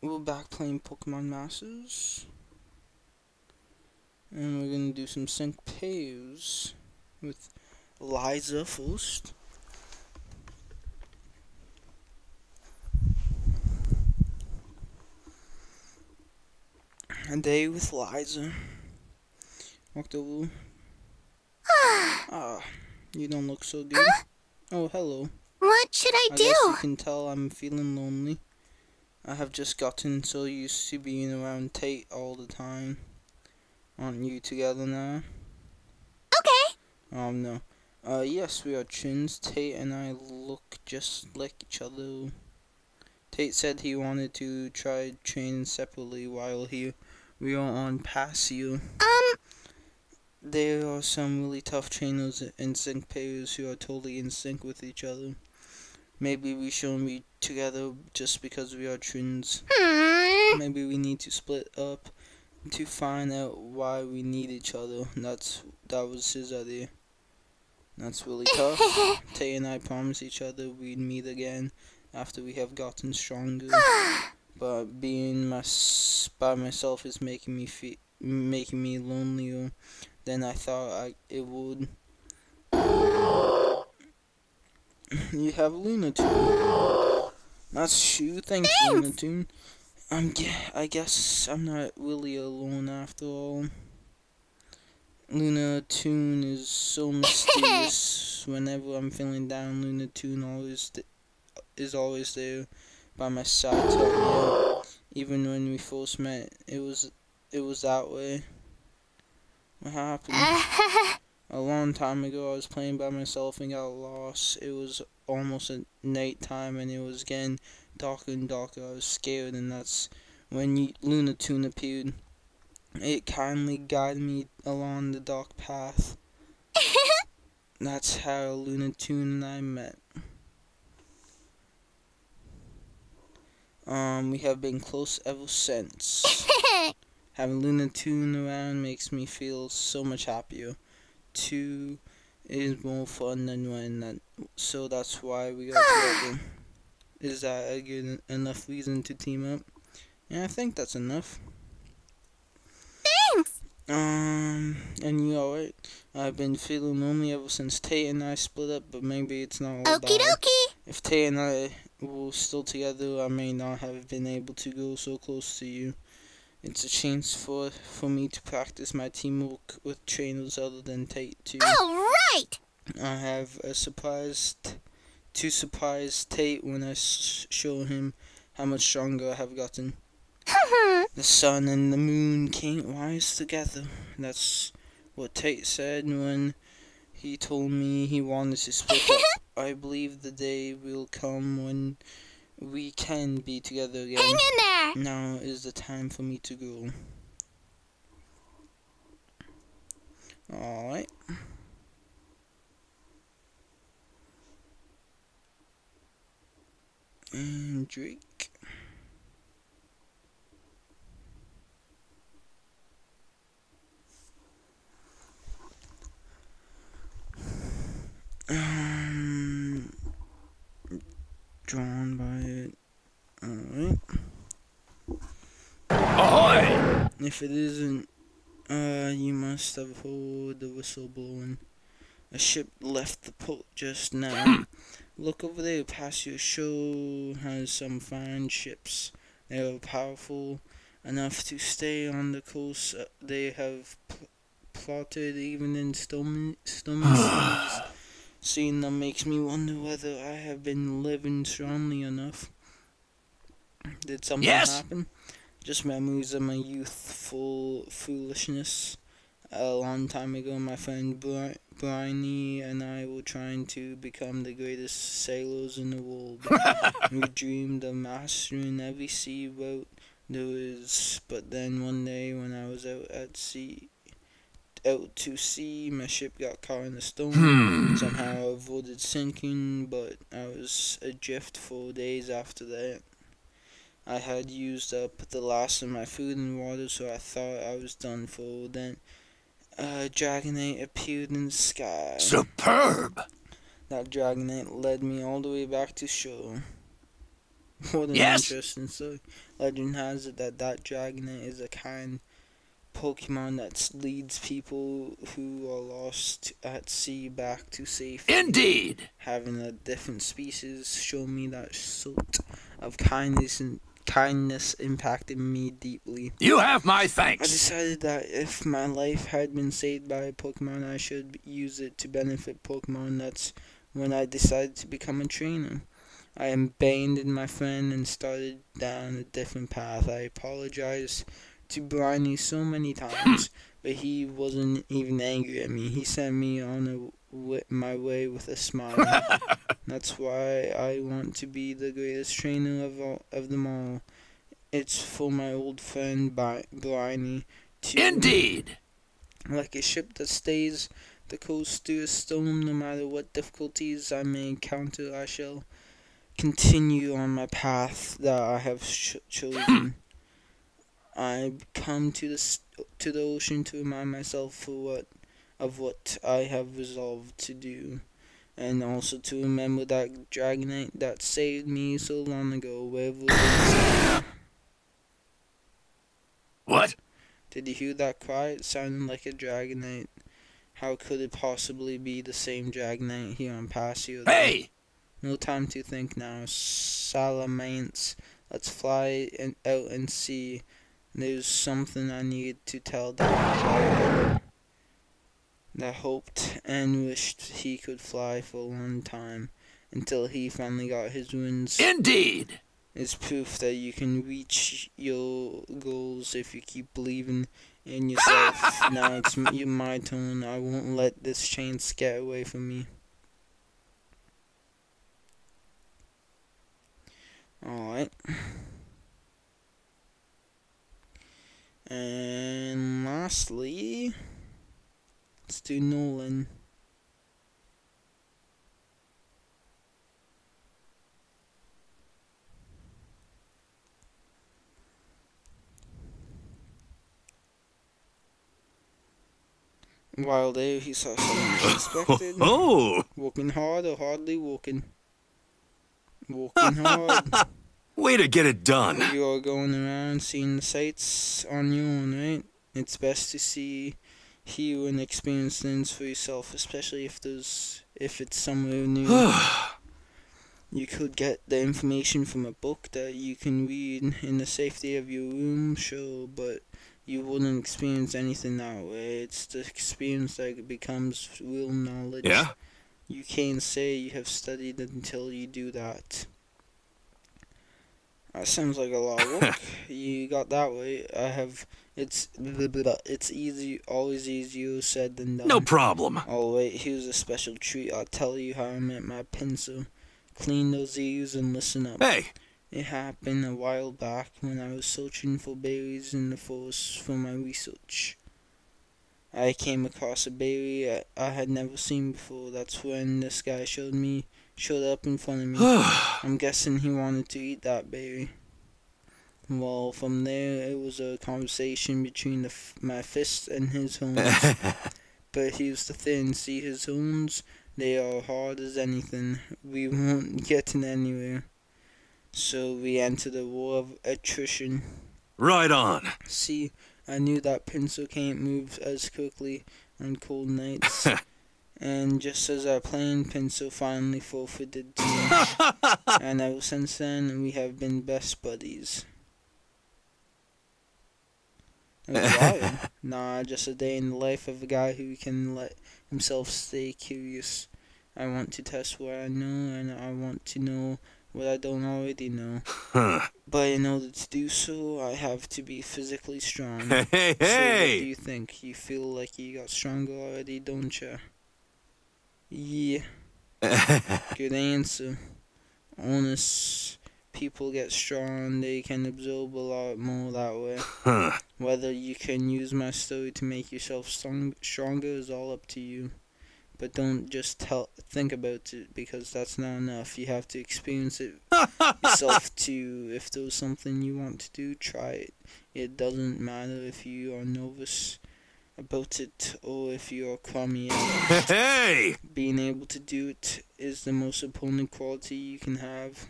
we're back playing Pokemon Masters. And we're gonna do some sync pairs with Liza first. A day with Liza. Walked over. ah, you don't look so good. Huh? Oh, hello. What should I, I do? guess you can tell I'm feeling lonely. I have just gotten so used to being around Tate all the time. Aren't you together now? Okay. Um, no. Uh, yes, we are twins. Tate and I look just like each other. Tate said he wanted to try training separately while he we are on Pasio. Um, There are some really tough trainers and sync players who are totally in sync with each other. Maybe we shouldn't be together just because we are twins. hmm. Maybe we need to split up to find out why we need each other. That's that was his idea. That's really tough. Tate and I promised each other we'd meet again after we have gotten stronger. but being my, by myself is making me feel making me lonelier than I thought I it would. You have Lunatone. That's true. Thanks, Lunatone. I'm um, ge- I guess I'm not really alone after all. Lunatone is so mysterious. Whenever I'm feeling down, Lunatone always is always there by my side to help me. Even when we first met, it was it was that way. What happened? A long time ago, I was playing by myself and got lost. It was almost at night time, and it was getting darker and darker. I was scared, and that's when Lunatone appeared. It kindly guided me along the dark path. That's how Lunatone and I met. Um, we have been close ever since. Having Lunatone around makes me feel so much happier. Two is more fun than one, that, so that's why we got together. Is that a good enough reason to team up? Yeah, I think that's enough. Thanks. Um, and you alright? I've been feeling lonely ever since Tate and I split up, but maybe it's not all Okie dokie. If Tate and I were still together, I may not have been able to go so close to you. It's a chance for for me to practice my teamwork with trainers other than Tate too. All right. I have a surprise to surprise Tate when I s- show him how much stronger I have gotten. Mm-hmm. The sun and the moon can't rise together. That's what Tate said when he told me he wanted to split up. I believe the day will come when we can be together again. Hang in there. Now is the time for me to go. Alright. And Drake. Um, drawn by it. Alright. Ahoy! If it isn't, uh, you must have heard the whistle blowing. A ship left the port just now. Look over there, past your show has some fine ships. They are powerful enough to stay on the coast. Uh, they have pl- plotted even in stormy, stormy seas. Seeing them makes me wonder whether I have been living strongly enough. Did something Yes. happen? Just memories of my youthful foolishness. A long time ago, my friend Bri- Briney and I were trying to become the greatest sailors in the world. we dreamed of mastering every sea route there is. But then one day, when I was out at sea, out to sea, my ship got caught in a storm. Hmm. Somehow I avoided sinking, but I was adrift for days after that. I had used up the last of my food and water, so I thought I was done for. Then a Dragonite appeared in the sky. Superb! That Dragonite led me all the way back to shore. What an Yes. interesting story. Legend has it that that Dragonite is a kind Pokemon that leads people who are lost at sea back to safety. Indeed. Having a different species show me that sort of kindness and kindness impacted me deeply. You have my thanks! I decided that if my life had been saved by a Pokemon, I should use it to benefit Pokemon. That's when I decided to become a trainer. I abandoned my friend and started down a different path. I apologized to Briney so many times, but he wasn't even angry at me. He sent me on a my way with a smile. That's why I want to be the greatest trainer of all, of them all. It's for my old friend Bi- Briney to Indeed. like a ship that stays the coast through a storm. No matter what difficulties I may encounter, I shall continue on my path that I have ch- chosen. I come to the to the ocean to remind myself for what of what I have resolved to do, and also to remember that Dragonite that saved me so long ago. Wherever it. What? Did you hear that cry? It sounded like a Dragonite. How could it possibly be the same Dragonite here on Pasio? Hey! No time to think now. Salamence, let's fly and out and see. There's something I need to tell Dragonite that hoped and wished he could fly for a long time until he finally got his wings Indeed. is proof that you can reach your goals if you keep believing in yourself. now it's my turn. I won't let this chance get away from me. Alright. And lastly, let's do Noland. While there, he saw something unexpected. Oh, Walking hard or hardly walking? Walking hard. way to get it done. you are going around seeing the sights on your own, right? It's best to see, hear, and experience things for yourself, especially if there's if it's somewhere new. you could get the information from a book that you can read in the safety of your room, sure, but you wouldn't experience anything that way. It's the experience that becomes real knowledge. Yeah? You can't say you have studied until you do that. That sounds like a lot of work. you got that way. I have. It's it's easy, always easier said than done. No problem. Oh wait, here's a special treat. I'll tell you how I met my Pinsir. Clean those ears and listen up. Hey, It happened a while back when I was searching for berries in the forest for my research. I came across a berry I, I had never seen before. That's when this guy showed me, showed up in front of me. I'm guessing he wanted to eat that berry. Well, from there it was a conversation between the f- my fist and his horns. but here's the thing: see his horns? They are hard as anything. We won't get in anywhere. So we entered a war of attrition. right on. See, I knew that Pinsir can't move as quickly on cold nights. and just as our plain Pinsir finally forfeited to me. and ever since then, we have been best buddies. Nah, just a day in the life of a guy who can let himself stay curious. I want to test what I know, and I want to know what I don't already know. Huh. But in order to do so, I have to be physically strong. Hey, hey, So what do you think? You feel like you got stronger already, don't you? Yeah, good answer. Honest people get strong, they can absorb a lot more that way. huh. Whether you can use my story to make yourself strong, stronger is all up to you. But don't just tell, think about it because that's not enough. You have to experience it yourself too. If there's something you want to do, try it. It doesn't matter if you are nervous about it or if you are crummy. Hey, Being able to do it is the most important quality you can have.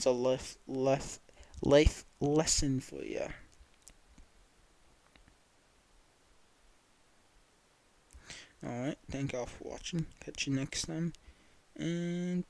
It's a life life life lesson for you. Alright, thank y'all for watching. Catch you next time. And